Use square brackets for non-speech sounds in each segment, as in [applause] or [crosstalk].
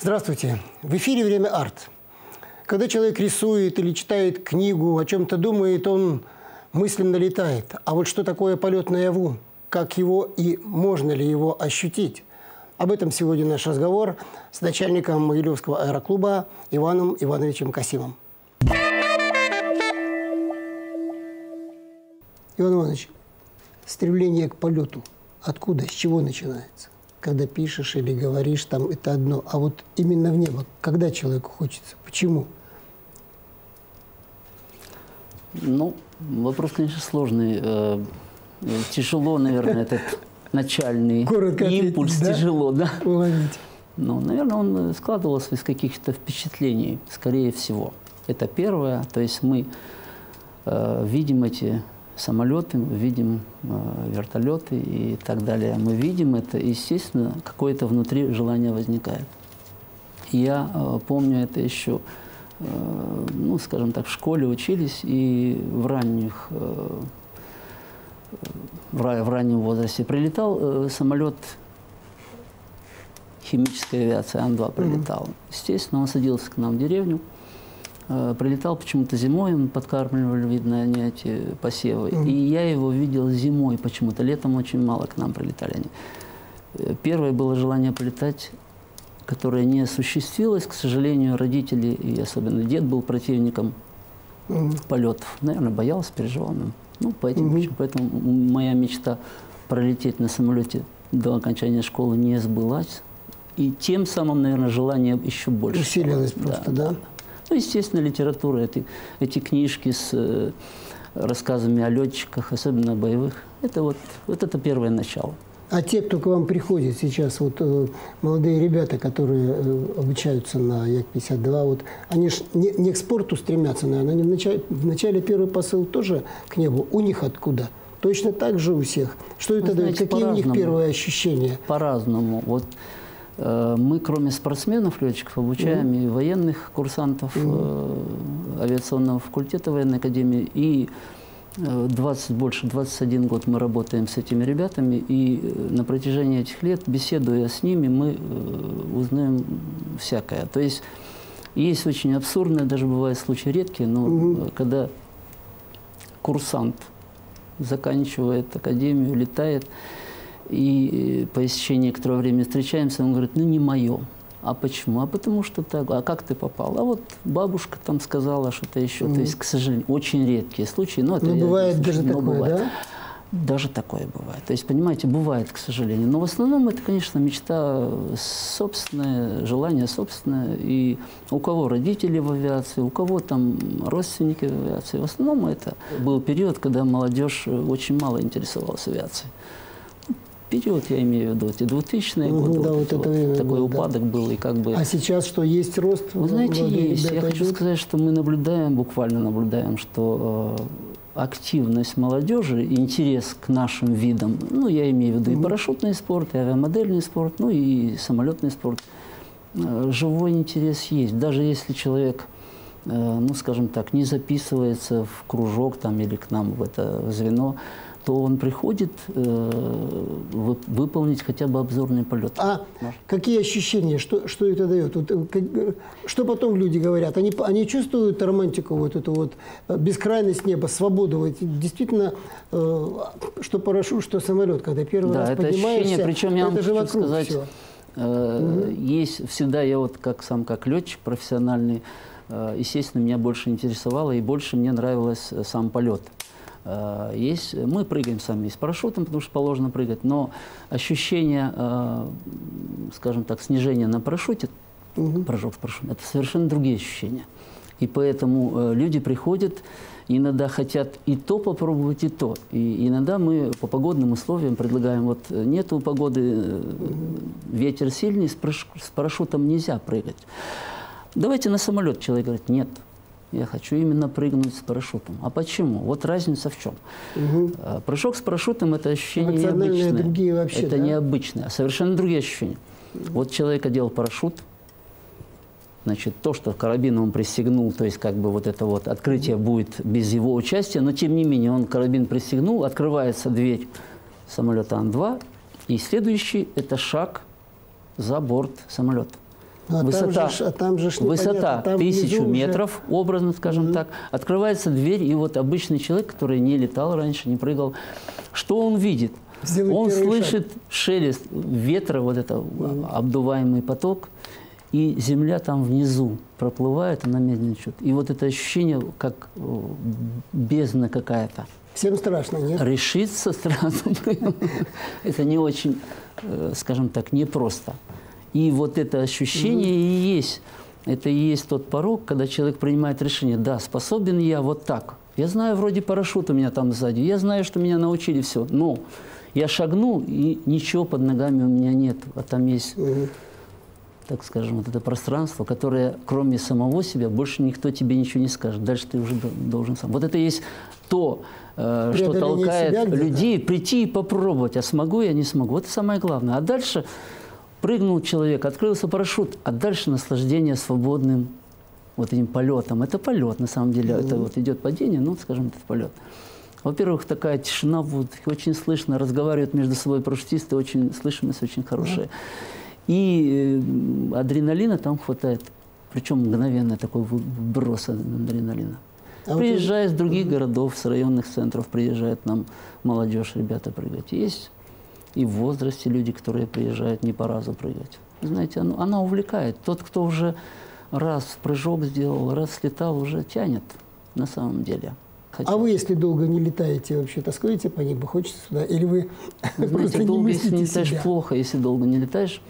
Здравствуйте. В эфире «Время арт». Когда человек рисует или читает книгу, о чем-то думает, он мысленно летает. А вот что такое полет наяву? Как его и можно ли его ощутить? Об этом сегодня наш разговор с начальником Могилевского аэроклуба Иваном Ивановичем Касимом. Иван Иванович, стремление к полету откуда, с чего начинается? когда пишешь или говоришь, там это одно. А вот именно в небо, когда человеку хочется? Почему? Ну, вопрос, конечно, сложный. Э, тяжело, наверное, этот начальный Коротко импульс, ответить, да? тяжело, да? Уловить. Ну, наверное, он складывался из каких-то впечатлений, скорее всего. Это первое. То есть мы э, видим эти самолеты, видим э, вертолеты и так далее. Мы видим это, и, естественно, какое-то внутри желание возникает. Я э, помню это еще, э, ну, скажем так, в школе учились, и в ранних, э, в, раннем возрасте прилетал э, самолет химической авиации Ан-2 прилетал. Mm-hmm. Естественно, он садился к нам в деревню, Э, прилетал почему-то зимой, он подкармливали, видно, они эти посевы. Mm. И я его видел зимой почему-то. Летом очень мало к нам прилетали они. Э, первое было желание полетать, которое не осуществилось. К сожалению, родители, и особенно дед был противником mm. полетов. Наверное, боялся, переживал. Ну, по этим mm-hmm. Поэтому моя мечта пролететь на самолете до окончания школы не сбылась. И тем самым, наверное, желание еще больше. Усилилось просто, да? да? Ну, естественно, литература, эти, эти книжки с э, рассказами о летчиках, особенно боевых, это вот, вот это первое начало. А те, кто к вам приходит сейчас, вот э, молодые ребята, которые э, обучаются на Як-52, вот, они же не, не к спорту стремятся, наверное, они в начале, в начале первый посыл тоже к небу. У них откуда? Точно так же у всех. Что это дает? Какие у них первые ощущения? По-разному. Вот Э, мы, кроме спортсменов, летчиков, обучаем mm. и военных курсантов mm. авиационного факультета военной академии. И 20, э, больше 21 год мы работаем с этими ребятами. И на протяжении этих лет, беседуя с ними, мы узнаем всякое. То есть есть очень абсурдные, даже бывают случаи редкие, но mm. когда курсант заканчивает академию, летает, и э, по истечении некоторого времени встречаемся, он говорит, ну не мое. А почему? А потому что так. А как ты попал? А вот бабушка там сказала что-то еще. Mm. То есть, к сожалению, очень редкие случаи. Но это ну, бывает даже такое, бывает. да? Даже такое бывает. То есть, понимаете, бывает, к сожалению. Но в основном это, конечно, мечта собственная, желание собственное. И у кого родители в авиации, у кого там родственники в авиации. В основном это был период, когда молодежь очень мало интересовалась авиацией период, я имею в виду, эти 2000-е угу, годы, да, вот, вот это такой был, упадок да. был. И как бы... А сейчас что, есть рост? Вы знаете, есть. Я хочу сказать, что мы наблюдаем, буквально наблюдаем, что э, активность молодежи, интерес к нашим видам, ну, я имею в виду угу. и парашютный спорт, и авиамодельный спорт, ну, и самолетный спорт, э, живой интерес есть. Даже если человек э, ну, скажем так, не записывается в кружок там, или к нам в это звено, то он приходит э, выполнить хотя бы обзорный полет. А Может. какие ощущения, что, что это дает? Вот, э, как, что потом люди говорят? Они, они чувствуют романтику, вот эту вот э, бескрайность неба, свободу? Вот, действительно, э, что парашют, что самолет, когда первый да, раз это поднимаешься, ощущение, причем я вам же хочу сказать, все. Э, угу. есть всегда, я вот как сам как летчик профессиональный, э, естественно, меня больше интересовало и больше мне нравилось сам полет. Э, есть, мы прыгаем сами с парашютом, потому что положено прыгать, но ощущение, э, скажем так, снижения на парашюте, угу. прыжок с парашютом, это совершенно другие ощущения. И поэтому э, люди приходят, иногда хотят и то попробовать, и то. И иногда мы по погодным условиям предлагаем, вот нету погоды, ветер сильный, с, парашютом нельзя прыгать. Давайте на самолет. Человек говорит, нет, Я хочу именно прыгнуть с парашютом. А почему? Вот разница в чем? Угу. Прыжок с парашютом – это ощущение необычное. другие вообще, Это да? необычное, а совершенно другие ощущения. Вот человек одел парашют, значит, то, что карабин он пристегнул, то есть как бы вот это вот открытие будет без его участия, но тем не менее он карабин пристегнул, открывается дверь самолета Ан-2, и следующий – это шаг за борт самолета. Ну, а высота там же, а там же высота там тысячу метров, уже... образно скажем mm-hmm. так. Открывается дверь, и вот обычный человек, который не летал раньше, не прыгал, что он видит? Сделай он слышит шаг. шелест ветра, вот это mm-hmm. обдуваемый поток, и земля там внизу проплывает, она медленно чуть. И вот это ощущение, как бездна какая-то. Всем страшно, нет? Решиться сразу. [laughs] Это не очень, э, скажем так, непросто. И вот это ощущение и есть. Это и есть тот порог, когда человек принимает решение, да, способен я вот так. Я знаю, вроде парашют у меня там сзади, я знаю, что меня научили все, но я шагнул, и ничего под ногами у меня нет. А там есть, угу. так скажем, вот это пространство, которое, кроме самого себя, больше никто тебе ничего не скажет. Дальше ты уже должен сам. Вот это есть то, э, что толкает людей прийти и попробовать. А смогу я, не смогу. Вот это самое главное. А дальше Прыгнул человек, открылся парашют, а дальше наслаждение свободным вот этим полетом. Это полет, на самом деле. Это вот идет падение, ну, скажем, это полет. Во-первых, такая тишина, вот, очень слышно, разговаривают между собой парашютисты, очень слышимость очень хорошая. И э, адреналина там хватает, причем мгновенно такой вброс адреналина. А Приезжая вот... из других городов, с районных центров, приезжает нам молодежь, ребята прыгать. Есть и в возрасте люди, которые приезжают не по разу прыгать. Знаете, оно, она увлекает. Тот, кто уже раз прыжок сделал, раз слетал, уже тянет на самом деле. Хотя... А вы, если долго не летаете, вообще тоскуете по небу, хочется сюда? Или вы Знаете, просто долго, не если не летаешь, себя? плохо, если долго не летаешь.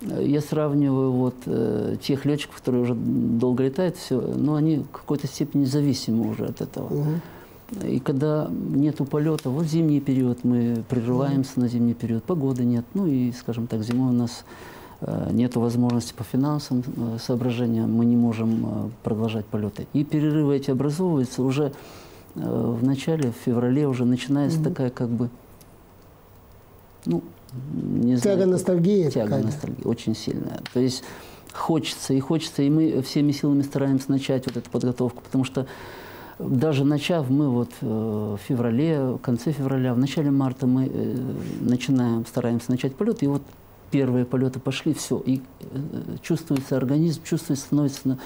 Я сравниваю вот э, тех летчиков, которые уже долго летают, все, но они в какой-то степени зависимы уже от этого. Угу. И когда нету полета, вот зимний период, мы прерываемся mm. на зимний период, погоды нет. Ну и, скажем так, зимой у нас э, нет возможности по финансовым э, соображениям, мы не можем э, продолжать полеты. И перерывы эти образовываются уже в начале, в феврале уже начинается mm -hmm. такая как бы, ну, не знаю. Тяга ностальгии. Тяга ностальгии, очень сильная. То есть хочется и хочется, и мы всеми силами стараемся начать вот эту подготовку, потому что даже начав, мы вот э, в феврале, в конце февраля, в начале марта мы э, начинаем, стараемся начать полет, и вот первые полеты пошли, все, и э, чувствуется организм, чувствуется, становится на,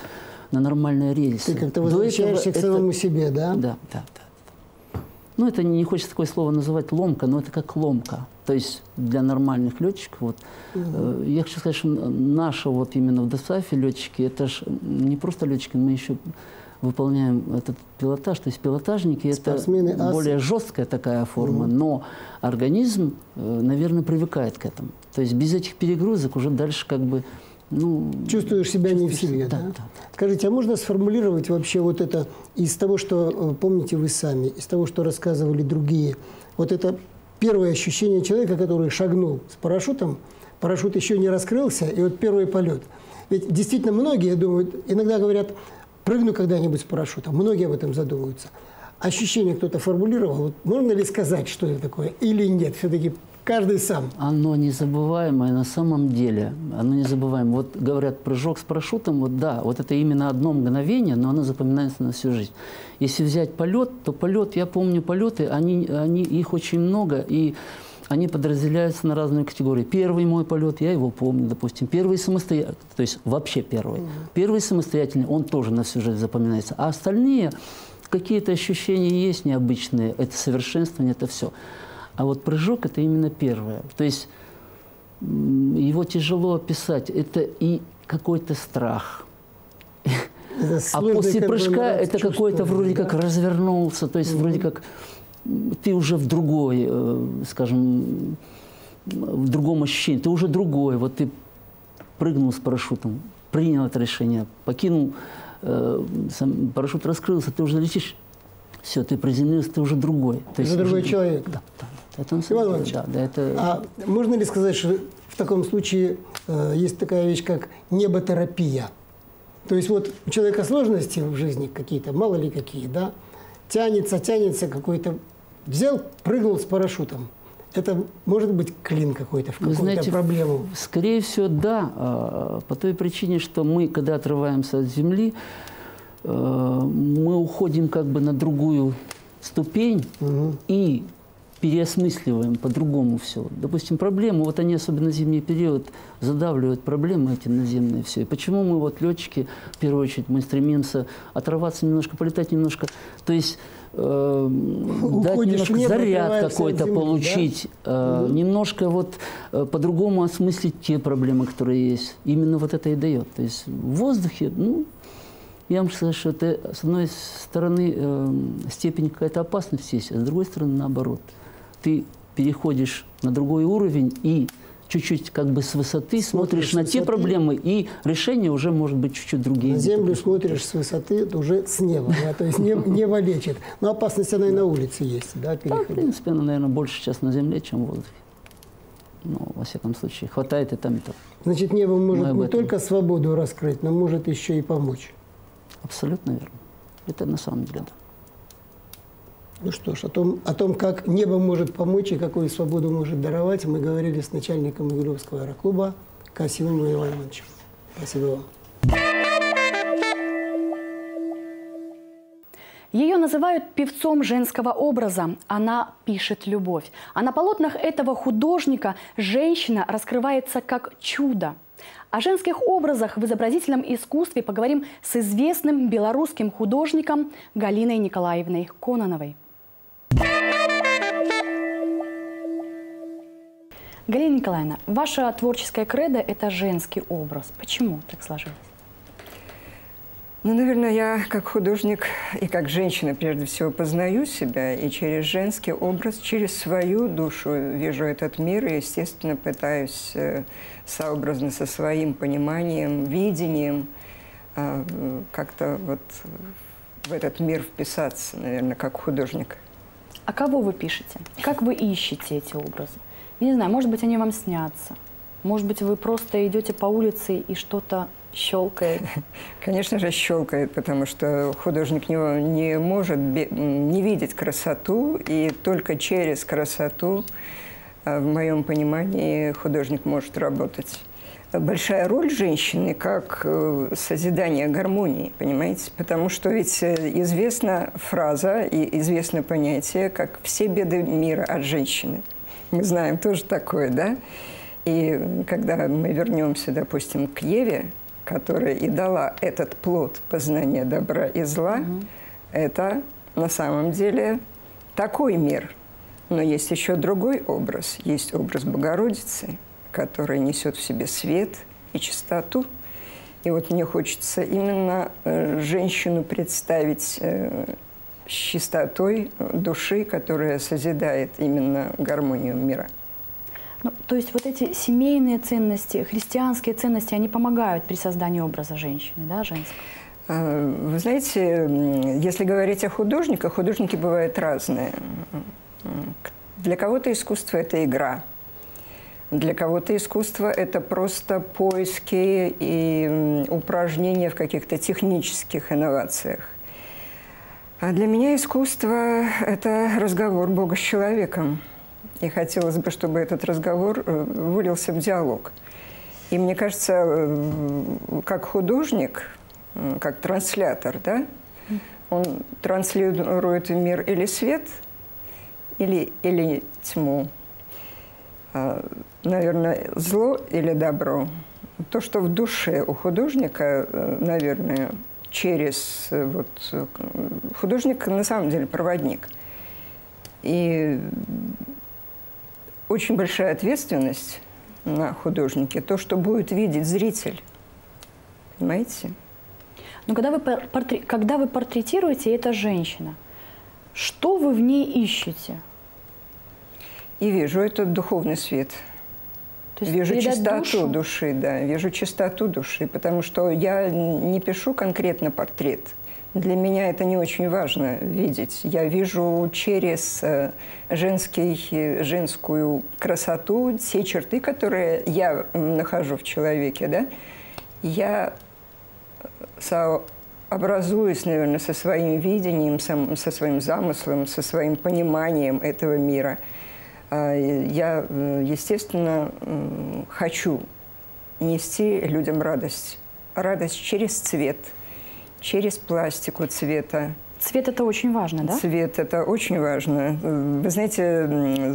на нормальной рельсе. Ты как-то возвращаешься этого, к самому это, себе, да? Да, да, да. Ну, это не хочется такое слово называть ломка, но это как ломка. То есть для нормальных летчиков, вот, угу. э, я хочу сказать, что наши вот именно в ДСАФе летчики, это же не просто летчики, мы еще выполняем этот пилотаж. То есть пилотажники – это более жесткая такая форма, угу. но организм, э, наверное, привыкает к этому. То есть без этих перегрузок уже дальше как бы ну, Чувствуешь себя не в себе, да, да? да? Скажите, а можно сформулировать вообще вот это из того, что э, помните вы сами, из того, что рассказывали другие, вот это первое ощущение человека, который шагнул с парашютом, парашют еще не раскрылся, и вот первый полет. Ведь действительно многие, я думаю, иногда говорят, прыгну когда-нибудь с парашютом. Многие об этом задумываются. Ощущение кто-то формулировал. Вот можно ли сказать, что это такое, или нет? Все-таки каждый сам. Оно незабываемое на самом деле. Оно незабываемое. Вот говорят, прыжок с парашютом, вот да, вот это именно одно мгновение, но оно запоминается на всю жизнь. Если взять полет, то полет, я помню полеты, они, они, их очень много, и они подразделяются на разные категории. Первый мой полет, я его помню, допустим. Первый самостоятельный, то есть вообще первый. Mm Первый самостоятельный, он тоже на всю жизнь запоминается. А остальные, какие-то ощущения есть необычные. Это совершенствование, это все. А вот прыжок – это именно первое. То есть его тяжело описать. Это и какой-то страх. а после прыжка это какой-то вроде да? как развернулся, то есть mm вроде как ты уже в другой, э, скажем, в другом ощущении, ты уже другой. Вот ты прыгнул с парашютом, принял это решение, покинул, э, сам, парашют раскрылся, ты уже летишь, все, ты приземлился, ты уже другой. То есть, другой уже, человек. Да, да. Это на самом деле, да, да, это... А можно ли сказать, что в таком случае э, есть такая вещь, как неботерапия? То есть вот у человека сложности в жизни какие-то, мало ли какие, да, тянется, тянется какой-то, взял, прыгнул с парашютом. Это может быть клин какой-то в какую-то проблему? Скорее всего, да. А, по той причине, что мы, когда отрываемся от земли, э, мы уходим как бы на другую ступень угу. и переосмысливаем по-другому все. Допустим, проблемы, вот они, особенно зимний период, задавливают проблемы эти наземные все. И почему мы, вот летчики, в первую очередь, мы стремимся оторваться немножко, полетать немножко, то есть э, дать немножко небо, заряд какой-то получить, да? э, угу. немножко вот э, по-другому осмыслить те проблемы, которые есть. Именно вот это и дает. То есть в воздухе, ну, я вам скажу, что это, с одной стороны, э, степень какая-то опасности есть, а с другой стороны, наоборот – ты переходишь на другой уровень и чуть-чуть как бы с высоты смотришь, смотришь на те проблемы, и решения уже, может быть, чуть-чуть другие. На землю смотришь с высоты, уже с неба, да, то есть небо лечит. Но опасность, она и на улице есть, да, переходить? в принципе, она, наверное, больше сейчас на земле, чем в воздухе. Ну, во всяком случае, хватает и там, и там. Значит, небо может не только свободу раскрыть, но может еще и помочь. Абсолютно верно. Это на самом деле, да. Ну что ж, о том, о том, как небо может помочь и какую свободу может даровать, мы говорили с начальником Могилевского аэроклуба Касимом Ивановичем. Спасибо вам. Ее называют певцом женского образа. Она пишет любовь. А на полотнах этого художника женщина раскрывается как чудо. О женских образах в изобразительном искусстве поговорим с известным белорусским художником Галиной Николаевной Кононовой. Галина Николаевна, ваша творческая кредо – это женский образ. Почему так сложилось? Ну, наверное, я как художник и как женщина прежде всего познаю себя, и через женский образ, через свою душу вижу этот мир, и, естественно, пытаюсь э, сообразно со своим пониманием, видением э, как-то вот в этот мир вписаться, наверное, как художник. А кого вы пишете? Как вы ищете эти образы? Не знаю, может быть, они вам снятся. Может быть, вы просто идете по улице и что-то щелкает? [laughs] Конечно же, щелкает, потому что художник не, не может не видеть красоту, и только через красоту, а, в моем понимании, художник может работать. Большая роль женщины как э, созидание гармонии, понимаете? Потому что ведь э, известна фраза и известно понятие, как «все беды мира от женщины» мы знаем тоже такое, да? И когда мы вернемся, допустим, к Еве, которая и дала этот плод познания добра и зла, угу. это на самом деле такой мир. Но есть еще другой образ. Есть образ Богородицы, который несет в себе свет и чистоту. И вот мне хочется именно э, женщину представить э, с чистотой души, которая созидает именно гармонию мира. Ну, то есть вот эти семейные ценности, христианские ценности, они помогают при создании образа женщины, да, женского? А, вы знаете, если говорить о художниках, художники бывают разные. Для кого-то искусство – это игра. Для кого-то искусство – это просто поиски и упражнения в каких-то технических инновациях. А для меня искусство – это разговор Бога с человеком. И хотелось бы, чтобы этот разговор э, вылился в диалог. И мне кажется, э, как художник, как транслятор, да, он транслирует мир или свет, или, или тьму. А, наверное, зло или добро. То, что в душе у художника, э, наверное, через э, вот, э, художник на самом деле проводник. И очень большая ответственность на художнике, то, что будет видеть зритель. Понимаете? Но когда вы, портре... когда вы портретируете, это женщина, что вы в ней ищете? И вижу этот духовный свет – есть вижу чистоту душу? души, да, вижу чистоту души, потому что я не пишу конкретно портрет. Для меня это не очень важно видеть. Я вижу через э, женский, женскую красоту, все черты, которые я нахожу в человеке, да, я сообразуюсь, наверное, со своим видением, со своим замыслом, со своим пониманием этого мира. А, я, э, естественно, хочу нести людям радость. Радость через цвет, через пластику цвета, Цвет это очень важно, да? Цвет это очень важно. Вы знаете,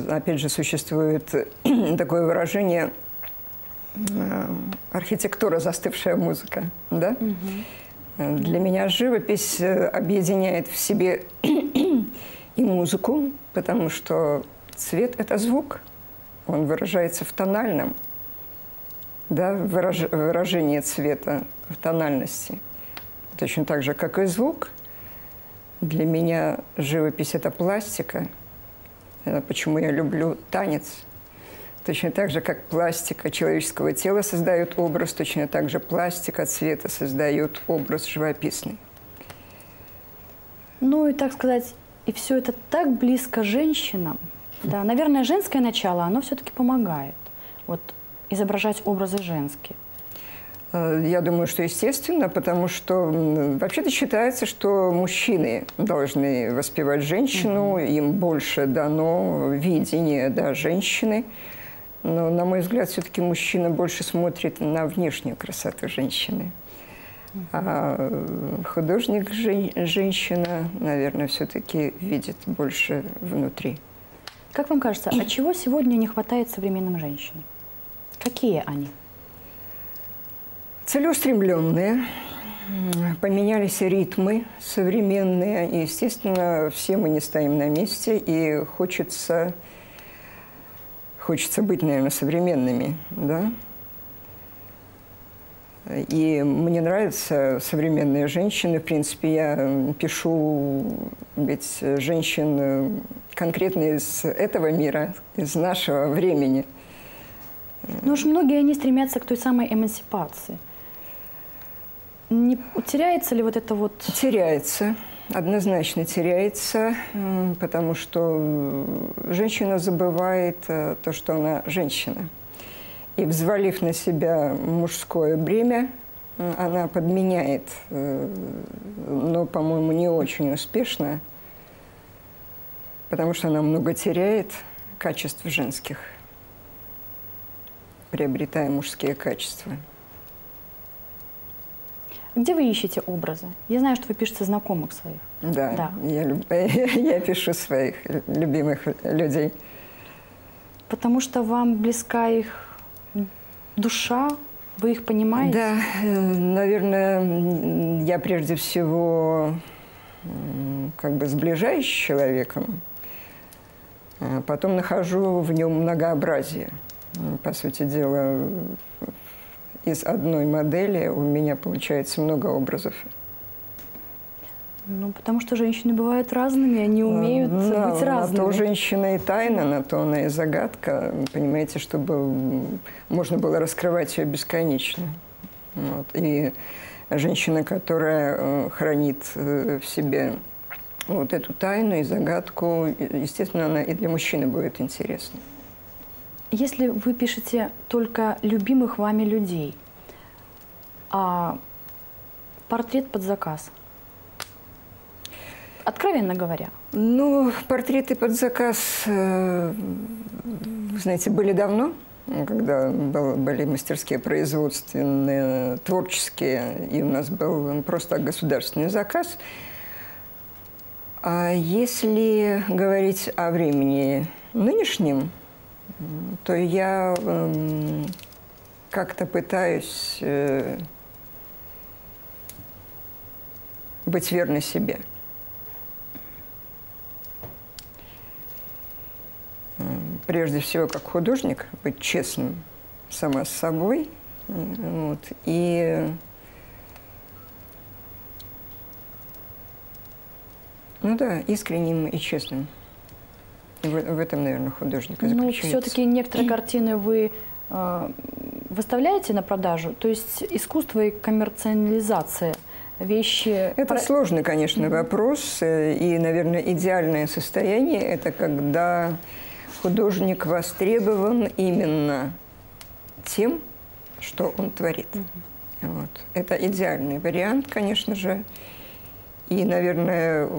опять же, существует [clears throat] такое выражение архитектура застывшая музыка, да? Угу. Для меня живопись э, объединяет в себе [clears throat] и музыку, потому что цвет – это звук, он выражается в тональном, да, выраж, выражение цвета в тональности. Точно так же, как и звук – для меня живопись – это пластика. Это почему я люблю танец. Точно так же, как пластика человеческого тела создает образ, точно так же пластика цвета создает образ живописный. Ну и, так сказать, и все это так близко женщинам. Да, наверное, женское начало, оно все-таки помогает вот, изображать образы женские. Э, я думаю, что естественно, потому что вообще-то считается, что мужчины должны воспевать женщину, mm-hmm. им больше дано видение да, женщины. Но, на мой взгляд, все-таки мужчина больше смотрит на внешнюю красоту женщины. А художник женщина, наверное, все-таки видит больше внутри. Как вам кажется, от чего сегодня не хватает современным женщинам? Какие они? целеустремленные, поменялись ритмы современные, и, естественно, все мы не стоим на месте, и хочется, хочется быть, наверное, современными, да. И мне нравятся современные женщины. В принципе, я пишу ведь женщин конкретно из этого мира, из нашего времени. Ну уж многие они стремятся к той самой эмансипации. Не теряется ли вот это вот? Теряется. Однозначно теряется, потому что женщина забывает э, то, что она женщина. И взвалив на себя мужское бремя, она подменяет, э, но, по-моему, не очень успешно, потому что она много теряет качеств женских, приобретая мужские качества. Где вы ищете образы? Я знаю, что вы пишете знакомых своих. Да, да. Я, [laughs] я пишу своих любимых людей. Потому что вам близка их душа, вы их понимаете? Да, э, наверное, я прежде всего как бы сближаюсь с человеком, а потом нахожу в нем многообразие. По сути дела, из одной модели у меня получается много образов. Ну, потому что женщины бывают разными, они умеют да, быть разными. На то женщина и тайна, на то она и загадка. Понимаете, чтобы можно было раскрывать ее бесконечно. Вот. И женщина, которая э, хранит э, в себе вот эту тайну и загадку, естественно, она и для мужчины будет интересна. Если вы пишете только любимых вами людей, а портрет под заказ, откровенно говоря. Ну, портреты под заказ, э, знаете, были давно, когда был, были мастерские производственные, творческие, и у нас был просто государственный заказ. А если говорить о времени нынешнем, то я э, как-то пытаюсь э, быть верной себе. Прежде всего, как художник, быть честным сама с собой. Вот, и ну да, искренним и честным. В, в этом, наверное, художник Ну, все-таки некоторые [clears throat] картины вы э, выставляете на продажу? То есть искусство и коммерциализация вещи... Это про... сложный, конечно, вопрос. Э, и, наверное, идеальное состояние – это когда художник востребован именно тем, что он творит. Mm-hmm. Вот. Это идеальный вариант, конечно же. И, наверное,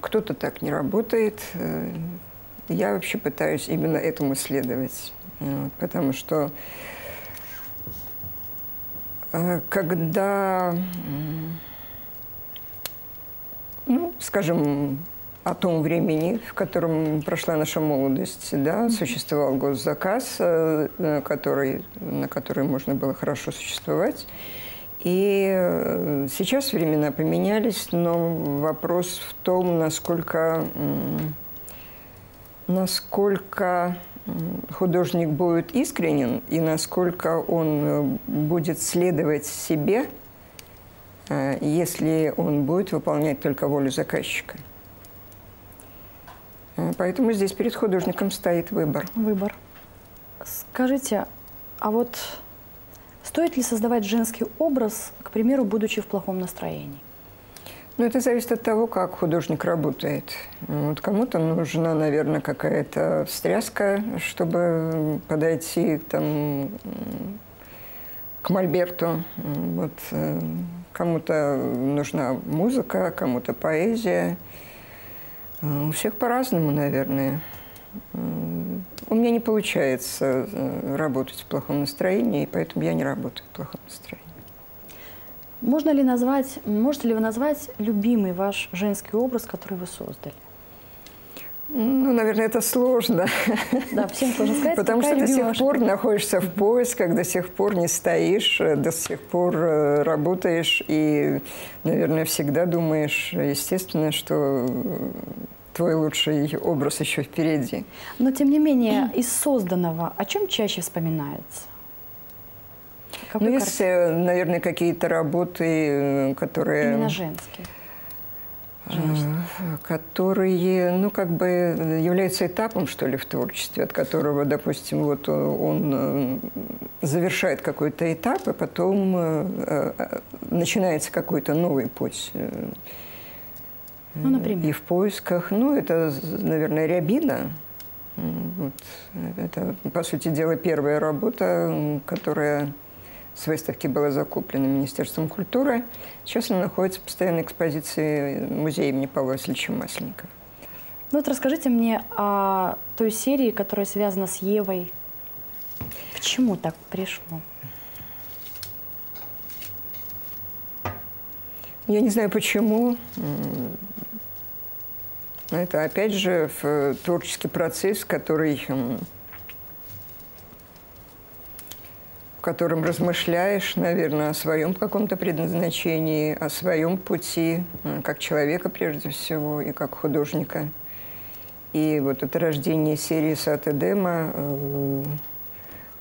кто-то так не работает. Э, я вообще пытаюсь именно этому следовать. Вот, потому что э, когда, ну, скажем, о том времени, в котором прошла наша молодость, да, существовал госзаказ, э, который, на который можно было хорошо существовать. И э, сейчас времена поменялись, но вопрос в том, насколько, насколько художник будет искренен и насколько он э, будет следовать себе, если он будет выполнять только волю заказчика. Поэтому здесь перед художником стоит выбор. Выбор. Скажите, а вот стоит ли создавать женский образ, к примеру, будучи в плохом настроении? Ну, это зависит от того, как художник работает. Вот кому-то нужна, наверное, какая-то встряска, чтобы подойти там, к Мольберту. Вот. Э, кому-то нужна музыка, кому-то поэзия – у всех по-разному, наверное. У меня не получается э, работать в плохом настроении, поэтому я не работаю в плохом настроении. Можно ли назвать, можете ли вы назвать любимый ваш женский образ, который вы создали? Ну, наверное, это сложно. Да, всем сложно сказать. Потому что до сих пор находишься в поисках, до сих пор не стоишь, э, до сих пор э, работаешь и, наверное, всегда думаешь, естественно, что твой лучший образ еще впереди. Но, тем не менее, [clears throat] из созданного о чем чаще вспоминается? Какой ну, есть, наверное, какие-то работы, которые... Именно женские. Э, которые, ну, как бы являются этапом, что ли, в творчестве, от которого, допустим, вот он э, завершает какой-то этап, и потом э, начинается какой-то новый путь. Ну, например? И в поисках, ну, это, наверное, Рябина. Вот. Это, по сути дела, первая работа, которая с выставки была закуплена Министерством культуры. Сейчас она находится в постоянной экспозиции музея имени Павла Васильевича Масленникова. Ну вот расскажите мне о той серии, которая связана с Евой. Почему так пришло? Я не знаю почему. Это опять же творческий процесс, который в котором размышляешь, наверное, о своем каком-то предназначении, о своем пути, как человека прежде всего и как художника. И вот это рождение серии Сат Эдема э,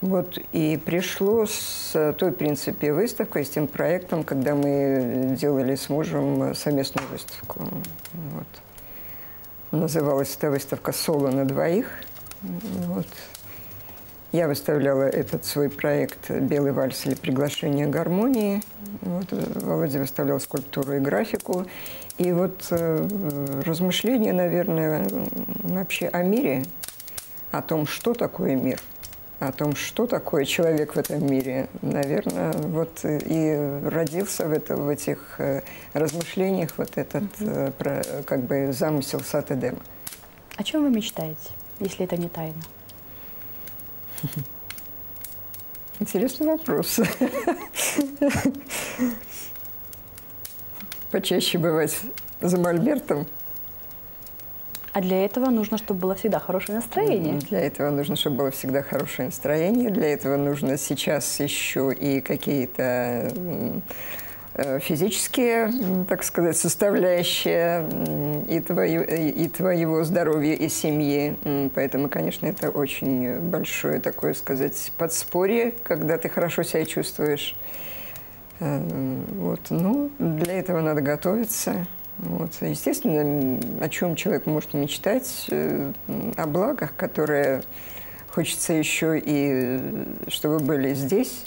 вот и пришло с той, в принципе, выставкой, с тем проектом, когда мы делали с мужем совместную выставку. Вот. Называлась эта выставка «Соло на двоих». Вот. Я выставляла этот свой проект «Белый вальс» или «Приглашение гармонии». Вот, Володя выставлял скульптуру и графику. И вот э, размышления, наверное, вообще о мире, о том, что такое мир, о том, что такое человек в этом мире, наверное, вот и родился в, это, в этих э, размышлениях вот этот mm-hmm. про, как бы замысел Сат Эдема. О чем вы мечтаете, если это не тайна? Интересный вопрос. Почаще бывать за мольбертом. А для этого нужно, чтобы было всегда хорошее настроение. Для этого нужно, чтобы было всегда хорошее настроение. Для этого нужно сейчас еще и какие-то физические, так сказать, составляющие и, твою, и твоего здоровья, и семьи. Поэтому, конечно, это очень большое такое, сказать, подспорье, когда ты хорошо себя чувствуешь. Э, вот. Ну, для этого надо готовиться. Вот. Естественно, о чем человек может мечтать, э, о благах, которые хочется еще и чтобы были здесь,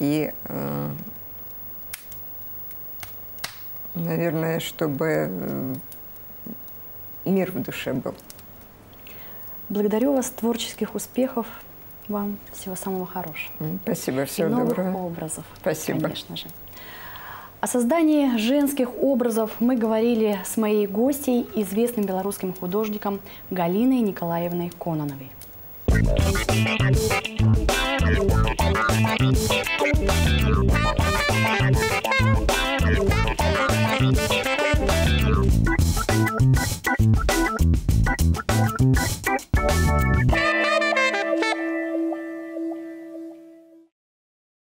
и Наверное, чтобы э, мир в душе был. Благодарю вас, творческих успехов вам, всего самого хорошего. Спасибо, всего И новых доброго. образов, Спасибо. конечно же. О создании женских образов мы говорили с моей гостьей, известным белорусским художником Галиной Николаевной Кононовой.